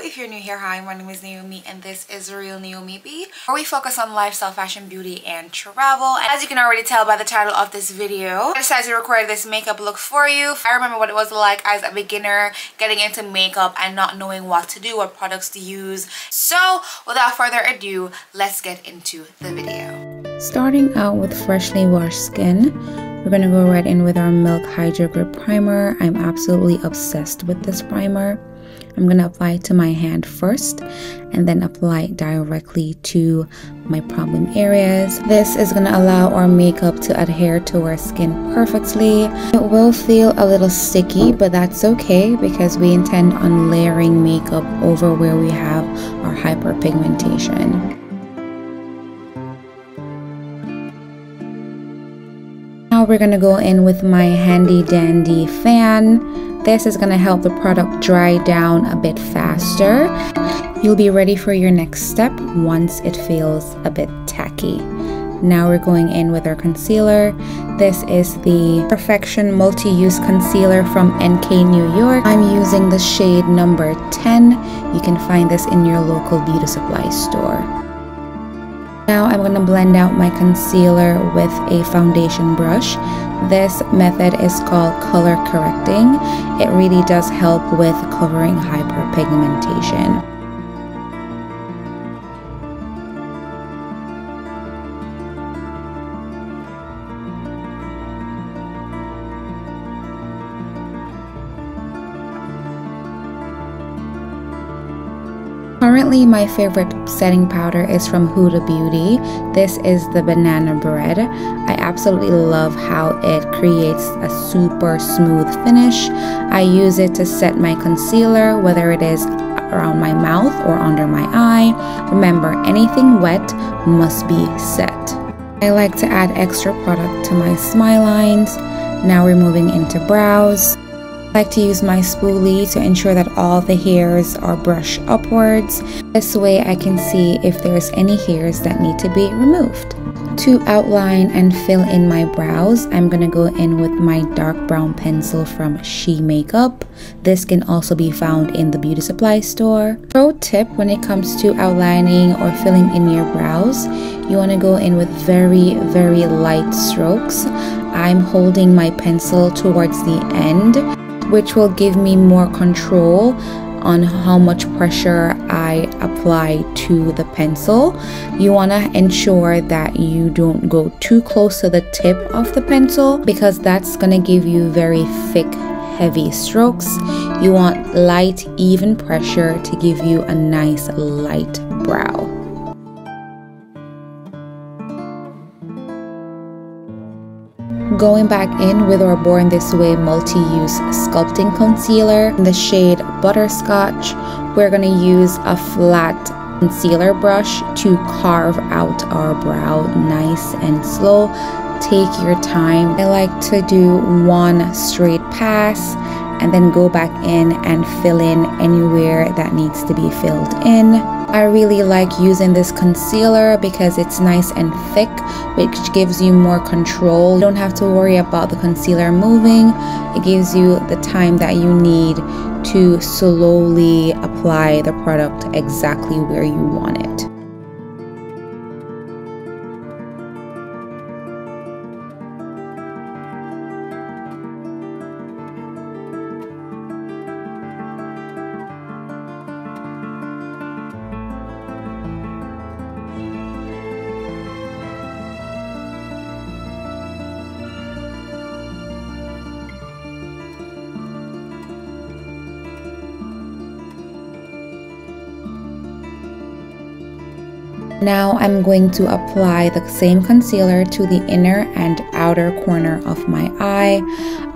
If you're new here, hi, my name is Naomi and this is Real Naomi B, where we focus on lifestyle, fashion, beauty, and travel. And as you can already tell by the title of this video, I decided to record this makeup look for you. I remember what it was like as a beginner getting into makeup and not knowing what to do, what products to use. So without further ado, let's get into the video. Starting out with freshly washed skin, we're to go right in with our Milk Hydro Grip Primer. I'm absolutely obsessed with this primer. I'm going to apply it to my hand first and then apply it directly to my problem areas. This is going to allow our makeup to adhere to our skin perfectly. It will feel a little sticky, but that's okay because we intend on layering makeup over where we have our hyperpigmentation. Now we're going to go in with my handy dandy fan. This is going to help the product dry down a bit faster. You'll be ready for your next step once it feels a bit tacky. Now we're going in with our concealer. This is the Perfection Multi-Use Concealer from NK New York. I'm using the shade number 10. You can find this in your local beauty supply store. Now I'm going to blend out my concealer with a foundation brush. This method is called color correcting. It really does help with covering hyperpigmentation. Currently, my favorite setting powder is from Huda Beauty. This is the Banana Bread. I absolutely love how it creates a super smooth finish. I use it to set my concealer, whether it is around my mouth or under my eye. Remember, anything wet must be set. I like to add extra product to my smile lines. Now we're moving into brows. I like to use my spoolie to ensure that all the hairs are brushed upwards. This way I can see if there's any hairs that need to be removed. To outline and fill in my brows, I'm going to go in with my dark brown pencil from She Makeup. This can also be found in the beauty supply store. Pro tip when it comes to outlining or filling in your brows, you want to go in with very, very light strokes. I'm holding my pencil towards the end which will give me more control on how much pressure I apply to the pencil. You want to ensure that you don't go too close to the tip of the pencil because that's going to give you very thick heavy strokes. You want light even pressure to give you a nice light brow. Going back in with our Born This Way multi-use sculpting concealer in the shade Butterscotch, we're going to use a flat concealer brush to carve out our brow nice and slow. Take your time. I like to do one straight pass and then go back in and fill in anywhere that needs to be filled in. I really like using this concealer because it's nice and thick which gives you more control. You don't have to worry about the concealer moving. It gives you the time that you need to slowly apply the product exactly where you want it. Now I'm going to apply the same concealer to the inner and outer corner of my eye.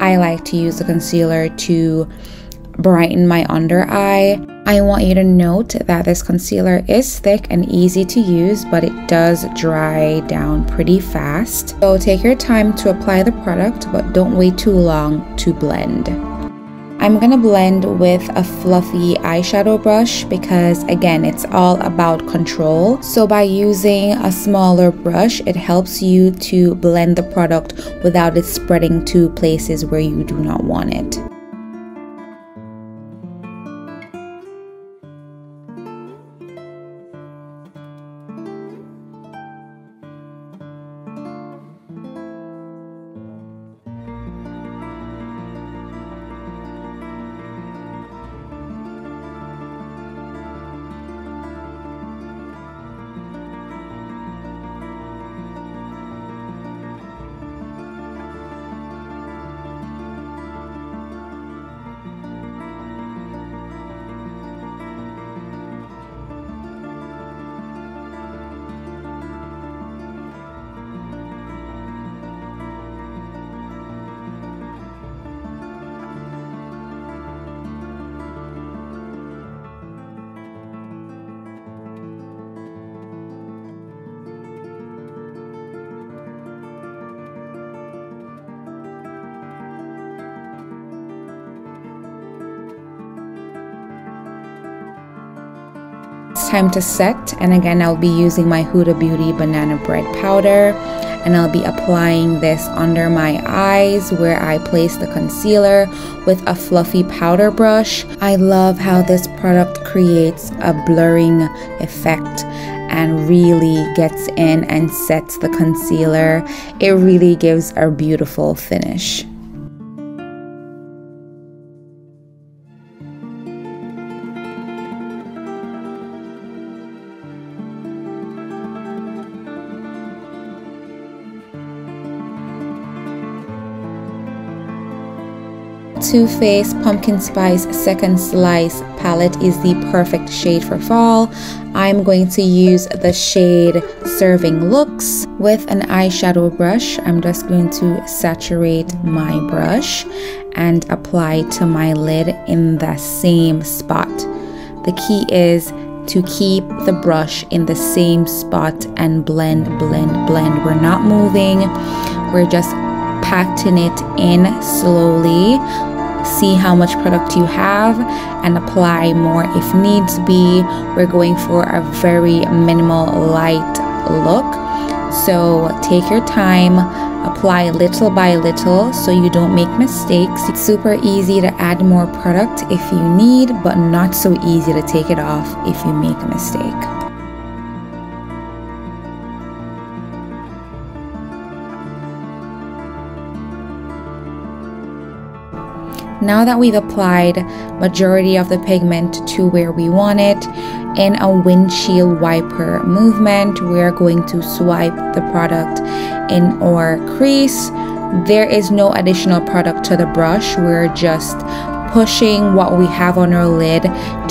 I like to use the concealer to brighten my under eye. I want you to note that this concealer is thick and easy to use, but it does dry down pretty fast. So take your time to apply the product, but don't wait too long to blend. I'm gonna blend with a fluffy eyeshadow brush because again it's all about control so by using a smaller brush it helps you to blend the product without it spreading to places where you do not want it. Time to set and again I'll be using my Huda Beauty banana bread powder and I'll be applying this under my eyes where I place the concealer with a fluffy powder brush. I love how this product creates a blurring effect and really gets in and sets the concealer. It really gives a beautiful finish. Too Faced Pumpkin Spice Second Slice palette is the perfect shade for fall. I'm going to use the shade Serving Looks. With an eyeshadow brush, I'm just going to saturate my brush and apply to my lid in the same spot. The key is to keep the brush in the same spot and blend, blend, blend. We're not moving, we're just packing it in slowly see how much product you have and apply more if needs be. We're going for a very minimal light look. So take your time apply little by little so you don't make mistakes. It's super easy to add more product if you need but not so easy to take it off if you make a mistake Now that we've applied majority of the pigment to where we want it, in a windshield wiper movement, we're going to swipe the product in our crease. There is no additional product to the brush. We're just pushing what we have on our lid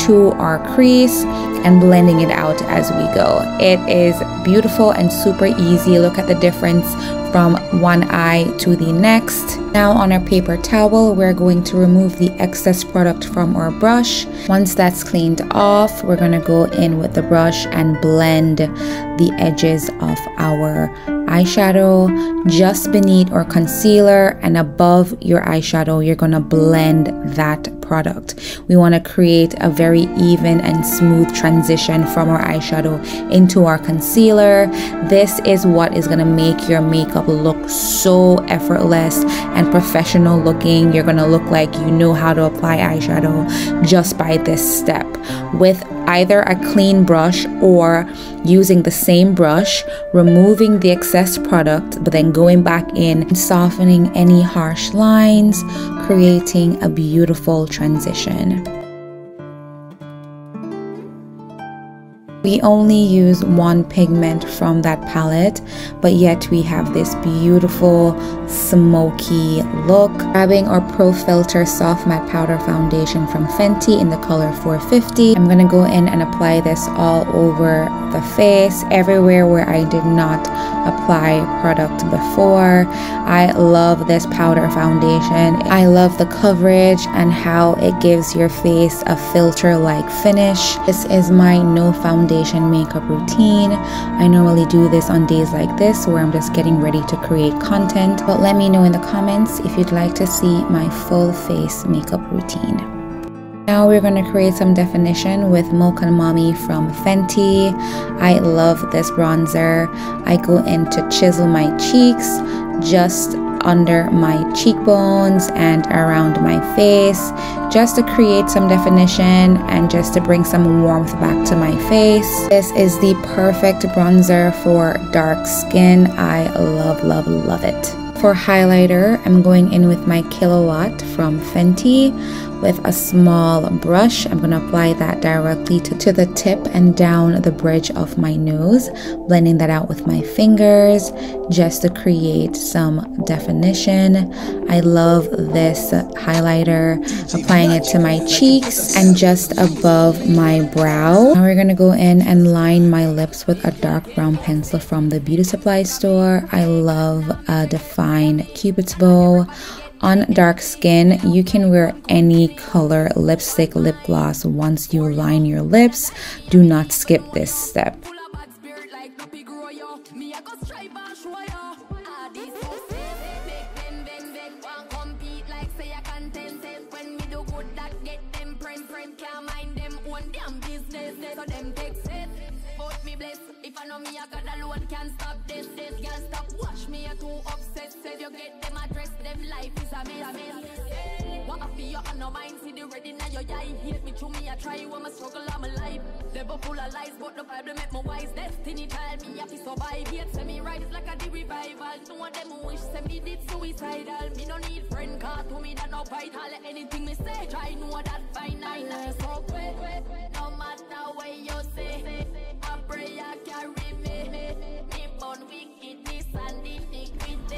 to our crease and blending it out as we go. It is beautiful and super easy. Look at the difference from one eye to the next. Now on our paper towel, we're going to remove the excess product from our brush. Once that's cleaned off, we're gonna go in with the brush and blend the edges of our eyeshadow just beneath our concealer and above your eyeshadow you're gonna blend that product. We want to create a very even and smooth transition from our eyeshadow into our concealer. This is what is going to make your makeup look so effortless and professional looking. You're going to look like you know how to apply eyeshadow just by this step with either a clean brush or using the same brush, removing the excess product, but then going back in and softening any harsh lines, creating a beautiful transition. We only use one pigment from that palette, but yet we have this beautiful smoky look. Grabbing our Pro Filt'r Soft Matte Powder Foundation from Fenty in the color 450. I'm gonna go in and apply this all over the face, everywhere where I did not apply product before. I love this powder foundation. I love the coverage and how it gives your face a filter-like finish. This is my no foundation foundation makeup routine. I normally do this on days like this where I'm just getting ready to create content. But let me know in the comments if you'd like to see my full face makeup routine. Now we're going to create some definition with Milk and Mommy from Fenty. I love this bronzer. I go in to chisel my cheeks just under my cheekbones and around my face just to create some definition and just to bring some warmth back to my face. This is the perfect bronzer for dark skin. I love, love, love it. For highlighter, I'm going in with my Killawatt from Fenty with a small brush. I'm going to apply that directly to, to the tip and down the bridge of my nose, blending that out with my fingers just to create some definition. I love this highlighter, applying it to my cheeks and just above my brow. Now we're going to go in and line my lips with a dark brown pencil from the beauty supply store. I love uh, a defined cupid's bow on dark skin, you can wear any color lipstick, lip gloss once you line your lips. Do not skip this step. Own damn business. So them take it. But me bless. If I know me, I got alone, can't stop this. This girl stop watch me, I too obsessed. Said you get them address, them life is a mess. What I feel on no mind, see the ready now your eye. Hate me through me, I try you, I'm a struggle, I'm alive. Never full of lies, but the Bible make me wise. Destiny tell me I fi survive. Yet send me it's like a the revival. No one them wish, send me did suicidal. Me no need friend, car to me that no vital. Anything me say, try know that final. So quick, no matter what you say,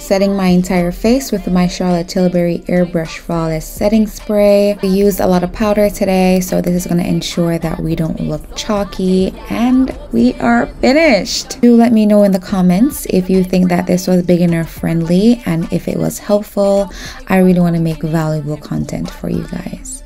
Setting my entire face with my Charlotte Tilbury Airbrush Flawless Setting Spray. We used a lot of powder today, so this is going to ensure that we don't look chalky and we are finished. Do let me know in the comments if you think that this was beginner friendly and if it was helpful. I really want to make valuable content for you guys.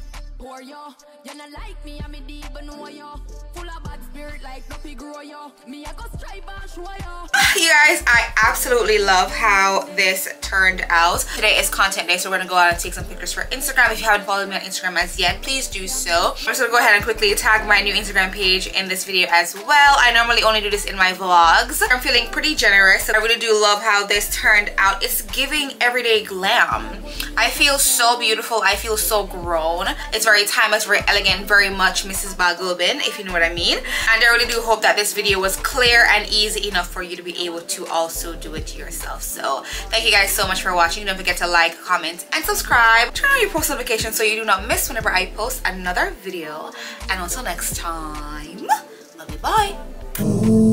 Yo. You guys i absolutely love how this turned out. Today is content day so we're gonna go out and take some pictures for instagram. If you haven't followed me on instagram as yet please do so. I'm just gonna go ahead and quickly tag my new instagram page in this video as well. I normally only do this in my vlogs. I'm feeling pretty generous i really do love how this turned out. It's giving everyday glam. I feel so beautiful. I feel so grown. It's very timeless very elegant very much mrs bagobin if you know what i mean. And i really do hope that this video was clear and easy enough for you to be able to also do it to yourself. So thank you guys so much for watching. Don't forget to like comment and subscribe. Turn on your post notifications so you do not miss whenever i post another video. And until next time love you bye